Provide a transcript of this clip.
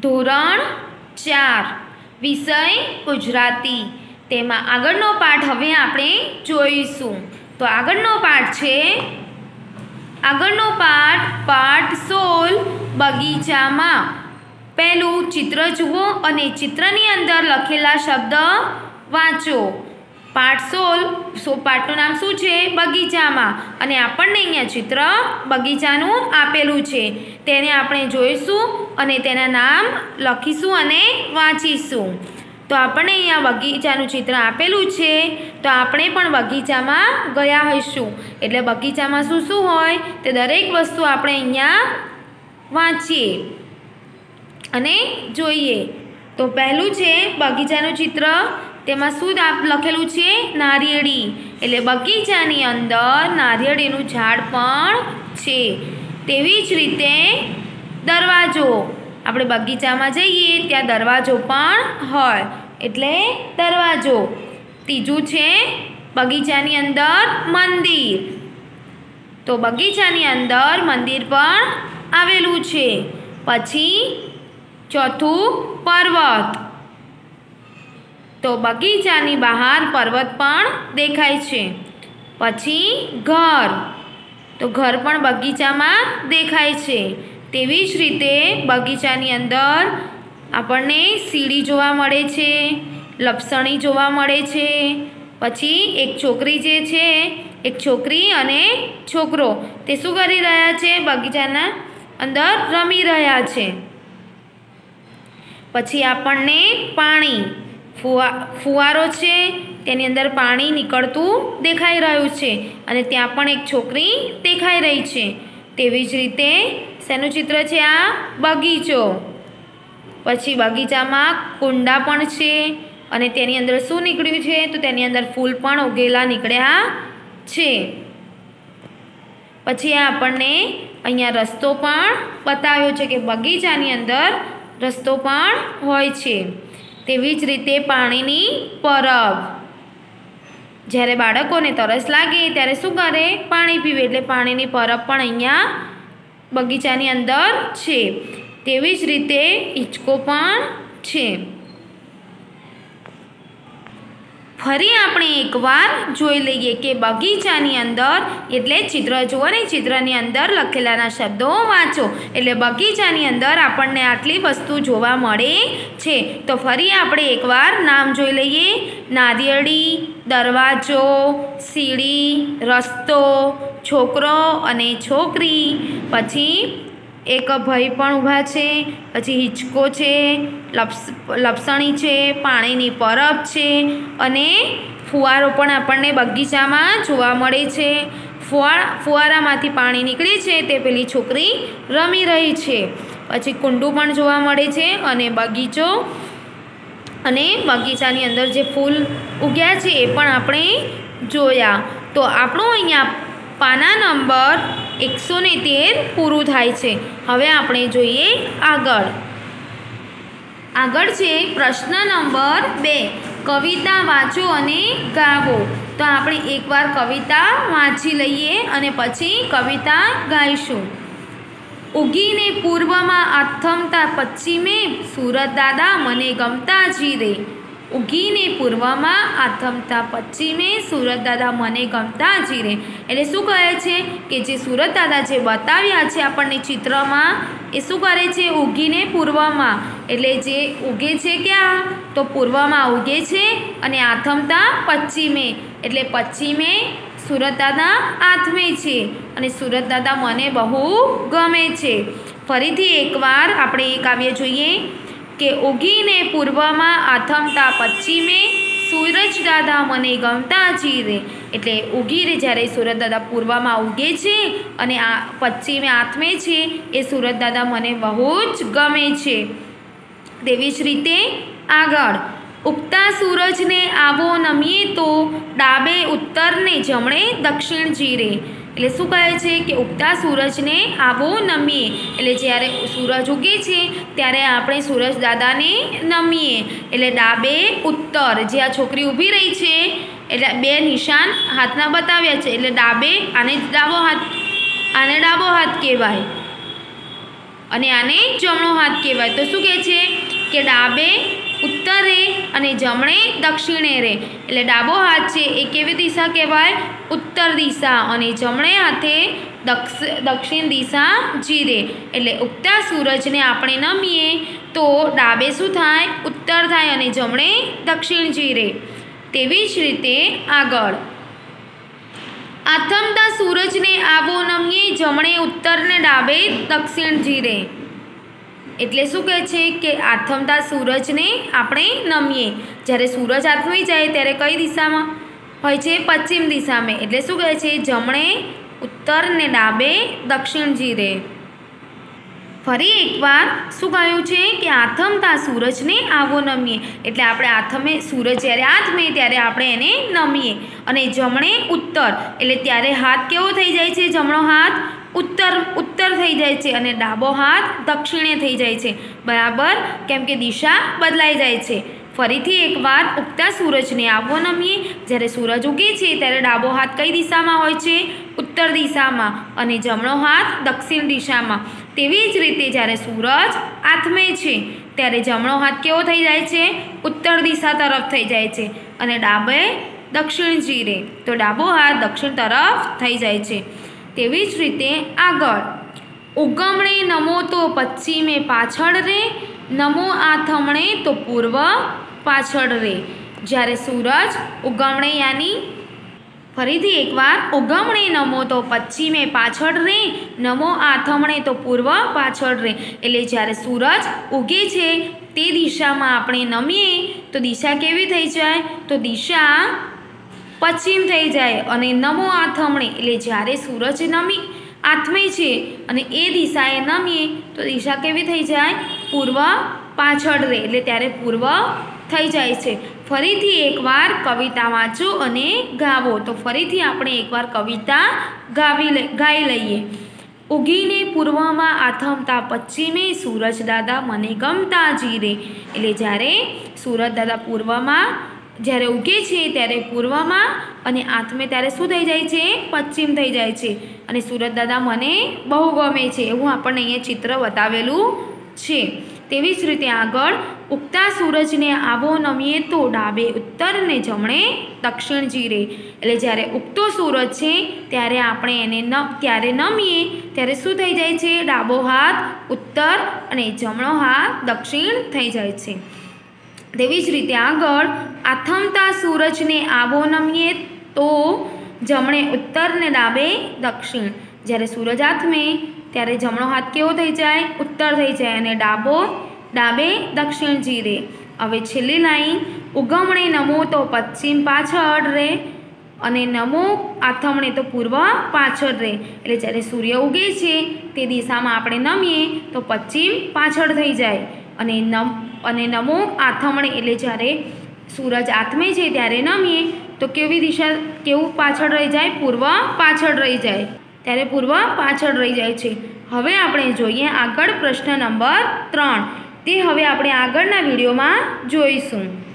ધોરણ ચાર, વિષય ગુજરાતી. તેમાં આગળનો પાઠ હવે આપણે જોઈશું. તો આગળનો પાઠ છે, આગળનો પાઠ પાઠ સોલ બગીચામાં. પહેલું ચિત્ર જુઓ અને ચિત્રની અંદર લખેલા શબ્દ વાંચો. પાઠ સોલ સો પાર્ટનું નામ શું છે? બગીચામાં. અને આપણને અહીંયા ચિત્ર બગીચાનું આપેલું છે. તેને આપણે જોઈશું અને તેના નામ લખીશું અને વાંચીશું. તો આપણને અહીંયા બગીચાનું ચિત્ર આપેલું છે. તો આપણે પણ બગીચામાં ગયા હઈશું. એટલે બગીચામાં શું શું હોય તે દરેક વસ્તુ આપણે અહીંયા વાંચીએ અને જોઈએ. તો પહેલું છે બગીચાનું ચિત્ર. તેમાં શું લખેલું છે? નારિયેળી. એટલે બગીચાની અંદર નારિયેળીનું ઝાડ પણ છે. તેવી જ રીતે દરવાજો. આપણે બગીચામાં જઈએ ત્યાં દરવાજો પણ હોય. એટલે દરવાજો. ત્રીજું છે બગીચાની અંદર મંદિર. તો બગીચાની અંદર મંદિર પણ આવેલું છે. પછી ચોથું પર્વત. તો બગીચાની બહાર પર્વત પણ દેખાય છે. પછી ઘર. તો ઘર પણ બગીચામાં દેખાય છે. તેવી જ રીતે બગીચાની અંદર આપણને સીડી જોવા મળે છે, લપસણી જોવા મળે છે. પછી એક છોકરી જે છે, એક છોકરી અને છોકરો તે શું કરી રહ્યા છે? બગીચાના અંદર રમી રહ્યા છે. પછી આપણને પાણી. ફુવા, ફુવારો છે, તેની અંદર પાણી નીકળતું દેખાઈ રહ્યું છે અને ત્યાં પણ એક છોકરી દેખાઈ રહી છે. તેવી જ રીતે શેનું ચિત્ર છે આ? બગીચો. પછી બગીચામાં કુંડા પણ છે અને તેની અંદર શું નીકળ્યું છે? તો તેની અંદર ફૂલ પણ ઉગેલા નીકળ્યા છે. પછી આપણને અહીંયા રસ્તો પણ બતાવ્યો છે કે બગીચાની અંદર રસ્તો પણ હોય છે. તેવી જ રીતે પાણીની પરબ. જ્યારે બાળકોને તરસ લાગે ત્યારે શું કરે? પાણી પીવે. એટલે પાણીની પરબ પણ અહીંયા બગીચાની અંદર છે. તેવી જ રીતે હિંચકો પણ છે. ફરી આપણે એકવાર જોઈ લઈએ કે બગીચાની અંદર, એટલે ચિત્ર જુઓ ને, ચિત્રની અંદર લખેલાના શબ્દો વાંચો. એટલે બગીચાની અંદર આપણને આટલી વસ્તુ જોવા મળે છે. તો ફરી આપણે એકવાર નામ જોઈ લઈએ. નારિયેળી, દરવાજો, સીડી, રસ્તો, છોકરો અને છોકરી. પછી એક ભય પણ ઊભા છે, પછી હિંચકો છે, લપસ, લપસણી છે, પાણીની પરબ છે અને ફુવારો પણ આપણને બગીચામાં જોવા મળે છે. ફુવા ફુવારામાંથી પાણી નીકળે છે, તે પેલી છોકરી રમી રહી છે. પછી કુંડું પણ જોવા મળે છે અને બગીચો અને બગીચાની અંદર જે ફૂલ ઉગ્યા છે એ પણ આપણે જોયા. તો આપણું અહીંયા પાના નંબર એકસો ને તેર પૂરું થાય છે. હવે આપણે જોઈએ આગળ. આગળ છે પ્રશ્ન નંબર બે. કવિતા વાંચો અને ગાવો. તો આપણે એકવાર કવિતા વાંચી લઈએ અને પછી કવિતા ગાઈશું. ઉગીને પૂર્વમાં આથમતા પશ્ચિમે સુરત દાદા મને ગમતા જીરે ઉગીને પૂર્વમાં આથમતા પશ્ચિમે સુરત દાદા મને ગમતા જીરે એટલે શું કહે છે કે જે સુરત દાદા જે બતાવ્યા છે આપણને ચિત્રમાં, એ શું કરે છે? ઉગીને પૂર્વમાં. એટલે જે ઉગે છે ક્યાં? તો પૂર્વમાં ઉગે છે અને આથમતા પશ્ચિમે. એટલે પશ્ચિમે સુરત દાદા આથમે છે અને સુરત દાદા મને બહુ ગમે છે. ફરીથી એકવાર આપણે એ કાવ્ય જોઈએ. કે ઉગીને પૂર્વમાં આથમતા પશ્ચિમે સૂરજ દાદા મને ગમતા જીરે એટલે ઉગીને જ્યારે સુરત દાદા પૂર્વમાં ઉગે છે અને આ પશ્ચિમે આથમે છે, એ સુરત દાદા મને બહુ જ ગમે છે. તેવી જ રીતે આગળ. ઉગતા સૂરજને આવો નમીએ તો ડાબે ઉત્તરને જમણે દક્ષિણ જીરે. એટલે શું કહે છે કે ઉગતા સૂરજને આવો નમીએ. એટલે જ્યારે સૂરજ ઉગે છે, ત્યારે આપણે સૂરજ દાદાને નમીએ. એટલે ડાબે ઉત્તર, જે આ છોકરી ઊભી રહી છે, એટલે બે નિશાન હાથના બતાવ્યા છે. એટલે ડાબે આને ડાબો હાથ, આને ડાબો હાથ કહેવાય. અને આને જમણો હાથ કહેવાય. તો શું કહે છે? કે ડાબે ઉત્તરે અને જમણે દક્ષિણે રે. એટલે ડાબો હાથ છે એ કેવી દિશા કહેવાય? ઉત્તર દિશા. અને જમણે હાથે દક્ષ, દક્ષિણ દિશા જીરે. એટલે ઉગતા સૂરજને આપણે નમીએ તો ડાબે શું થાય? ઉત્તર થાય અને જમણે દક્ષિણ જીરે. તેવી જ રીતે આગળ. આથમતા સૂરજને આવો નમીએ, જમણે, ઉત્તરને ડાબે, દક્ષિણ જીરે. એટલે શું કહે છે કે આથમતા સૂરજને આપણે નમીએ. જ્યારે સૂરજ આથમી જાય ત્યારે કઈ દિશામાં? હોય છે પશ્ચિમ દિશામાં. એટલે શું કહે છે? જમણે ઉત્તર ને ડાબે, દક્ષિણ જીરે. ફરી એકવાર શું કહ્યું છે કે આથમતા સૂરજને આવો નમીએ. એટલે આપણે આથમે, સૂરજ જ્યારે આથમે ત્યારે આપણે એને નમીએ. અને જમણે, ઉત્તર. એટલે ત્યારે હાથ કેવો થઈ જાય છે? જમણો હાથ ઉત્તર ઉત્તર થઈ જાય છે અને ડાબો હાથ દક્ષિણે થઈ જાય છે. બરાબર? કેમ કે દિશા બદલાઈ જાય છે. ફરીથી એકવાર ઉગતા સૂરજને આવો નમીએ. જ્યારે સૂરજ ઉગે છે, ત્યારે ડાબો હાથ કઈ દિશામાં હોય છે? ઉત્તર દિશામાં અને જમણો હાથ દક્ષિણ દિશામાં. તેવી જ રીતે જ્યારે સૂરજ આથમે છે, ત્યારે જમણો હાથ કેવો થઈ જાય છે? ઉત્તર દિશા તરફ થઈ જાય છે અને ડાબે દક્ષિણ જીરે. તો ડાબો હાથ દક્ષિણ તરફ થઈ જાય છે. તેવી જ રીતે આગળ. ઉગમણે નમો તો પશ્ચિમે પાછળ રે, નમો આથમણે તો પૂર્વ પાછળ રે. જ્યારે સૂરજ ઉગમણે યાની ફરીથી એકવાર ઉગમણે નમો તો પશ્ચિમે પાછળ રે, નમો આથમણે તો પૂર્વ પાછળ રે. એટલે જ્યારે સૂરજ ઉગે છે, તે દિશામાં આપણે નમીએ, તો દિશા કેવી થઈ જાય? તો દિશા પશ્ચિમ થઈ જાય અને નમો આથમણે, એટલે જ્યારે સૂરજ નમી, આથમે છે અને એ દિશાએ નમીએ, તો દિશા કેવી થઈ જાય? પૂર્વ પાછળ રહે, એટલે ત્યારે પૂર્વ થઈ જાય છે. ફરીથી એકવાર કવિતા વાંચો અને ગાવો. તો ફરીથી આપણે એકવાર કવિતા ગાવી લઈ ગાઈ લઈએ. ઉગીને પૂર્વમાં આથમતા પશ્ચિમે સૂરજ દાદા મને ગમતા જીરે. એટલે જ્યારે સૂરજ દાદા પૂર્વમાં જ્યારે ઉગે છે ત્યારે પૂર્વમાં અને આથમે ત્યારે શું થઈ જાય છે? પશ્ચિમ થઈ જાય છે. અને સુરત દાદા મને બહુ ગમે છે એવું આપણને અહીંયા ચિત્ર બતાવેલું છે. તેવી જ રીતે આગળ, ઉગતા સૂરજને આવો નમીએ તો ડાબે ઉત્તર ને જમણે દક્ષિણ જીરે. એટલે જ્યારે ઉગતો સૂરજ છે, ત્યારે આપણે એને ન, ત્યારે નમીએ, ત્યારે શું થઈ જાય છે? ડાબો હાથ ઉત્તર અને જમણો હાથ દક્ષિણ થઈ જાય છે. તેવી જ રીતે આગળ, આથમતા સૂરજને આવો નમીએ તો જમણે ઉત્તર ને ડાબે દક્ષિણ. જ્યારે સૂરજ આથમે, ત્યારે જમણો હાથ કેવો થઈ જાય? ઉત્તર થઈ જાય અને ડાબો, ડાબે દક્ષિણ જીરે. હવે છેલ્લી લાઈન, ઉગમણે નમો તો પશ્ચિમ પાછળ રે અને નમો આથમણે તો પૂર્વ પાછળ રહે એટલે જ્યારે સૂર્ય ઉગે છે, તે દિશામાં આપણે નમીએ, તો પશ્ચિમ પાછળ થઈ જાય. અને નમ અને નમો આથમણે, એટલે જ્યારે સૂરજ આથમે છે ત્યારે નમીએ, તો કેવી દિશા, કેવું પાછળ રહી જાય? પૂર્વ પાછળ રહી જાય. ત્યારે પૂર્વ પાછળ રહી જાય છે. હવે આપણે જોઈએ આગળ પ્રશ્ન નંબર ત્રણ. તે હવે આપણે આગળના વિડીયોમાં જોઈશું.